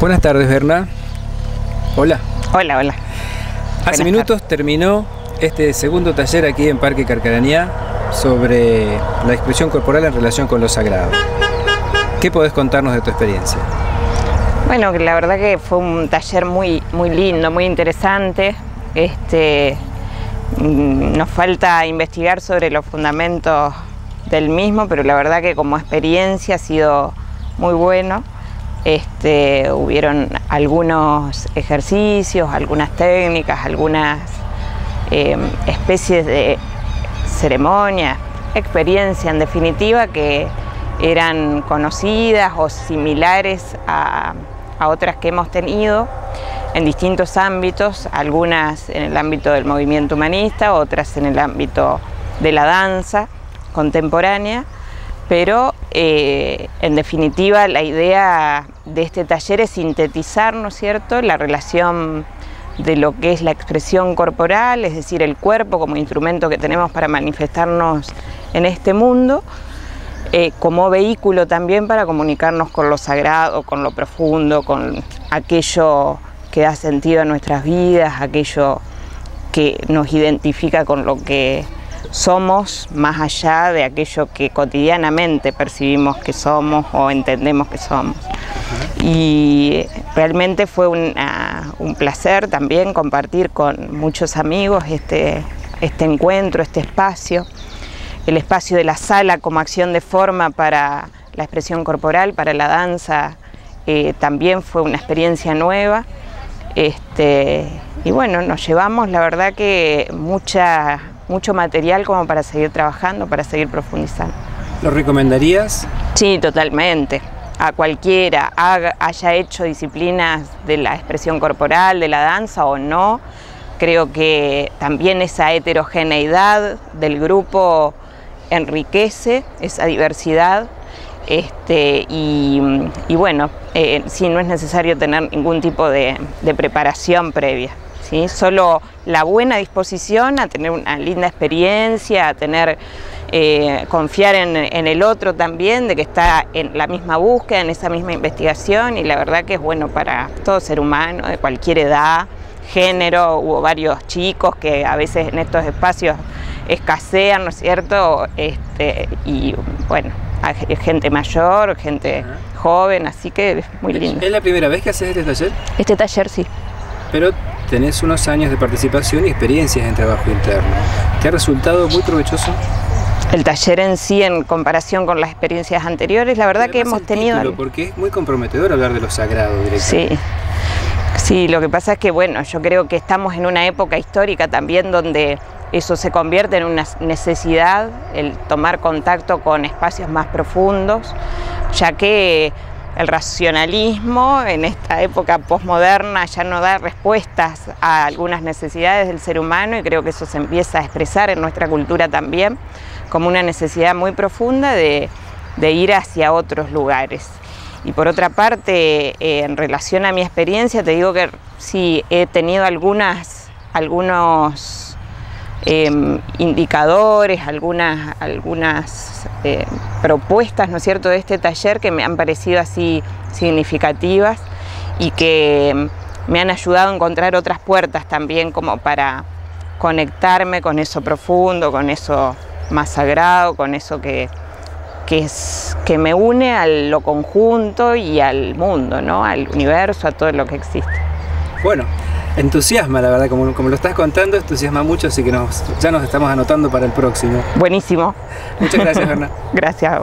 Buenas tardes, Berna. Hola. Hola, hola. Hace minutos terminó este segundo taller aquí en Parque Carcaranía sobre la expresión corporal en relación con lo sagrado. ¿Qué podés contarnos de tu experiencia? Bueno, la verdad que fue un taller muy, muy lindo, muy interesante. Este, mm, nos falta investigar sobre los fundamentos del mismo, pero la verdad que como experiencia ha sido muy bueno. Este, hubieron algunos ejercicios, algunas técnicas, algunas em, especies de ceremonias, experiencia en definitiva que eran conocidas o similares a otras que hemos tenido en distintos ámbitos, algunas en el ámbito del movimiento humanista, otras en el ámbito de la danza contemporánea, pero eh, en definitiva la idea de este taller es sintetizar, ¿no es cierto?, la relación de lo que es la expresión corporal, es decir, el cuerpo como instrumento que tenemos para manifestarnos en este mundo, eh, como vehículo también para comunicarnos con lo sagrado, con lo profundo, con aquello que da sentido a nuestras vidas, aquello que nos identifica con lo que somos más allá de aquello que cotidianamente percibimos que somos o entendemos que somos. Y realmente fue un placer también compartir con muchos amigos este, este encuentro, este espacio, el espacio de la sala como acción de forma para la expresión corporal, para la danza, eh, también fue una experiencia nueva. Este, y bueno, nos llevamos la verdad que mucha mucho material como para seguir trabajando, para seguir profundizando. ¿Lo recomendarías? Sí, totalmente. A cualquiera, haya hecho disciplinas de la expresión corporal, de la danza o no, creo que también esa heterogeneidad del grupo enriquece esa diversidad este, y, bueno, eh, sí, no es necesario tener ningún tipo de preparación previa. Solo la buena disposición a tener una linda experiencia, a tener, eh, confiar en, el otro también, de que está en la misma búsqueda, en esa misma investigación y la verdad que es bueno para todo ser humano, de cualquier edad, género, hubo varios chicos que a veces en estos espacios escasean, ¿no es cierto? Este, y bueno, hay gente mayor, gente joven, así que es muy lindo. ¿Es la primera vez que haces este taller? Este taller sí. Pero tenés unos años de participación y experiencias en trabajo interno. ¿Te ha resultado muy provechoso? El taller en sí, en comparación con las experiencias anteriores, la verdad que hemos tenido... porque es muy comprometedor hablar de lo sagrado directamente. Sí. Sí, lo que pasa es que, bueno, yo creo que estamos en una época histórica también donde eso se convierte en una necesidad, el tomar contacto con espacios más profundos, ya que el racionalismo en esta época posmoderna ya no da respuestas a algunas necesidades del ser humano y creo que eso se empieza a expresar en nuestra cultura también como una necesidad muy profunda de, ir hacia otros lugares. Y por otra parte, eh, en relación a mi experiencia, te digo que sí he tenido algunas, algunos Em, indicadores, algunas, algunas eh, propuestas, ¿no es cierto?, de este taller que me han parecido así significativas y que em, me han ayudado a encontrar otras puertas también como para conectarme con eso profundo, con eso más sagrado, con eso que, es, que me une a lo conjunto y al mundo, ¿no? al universo, a todo lo que existe. Bueno, entusiasma, la verdad, como, como lo estás contando, entusiasma mucho, así que nos, ya nos estamos anotando para el próximo. Buenísimo. Muchas gracias, Berna. gracias.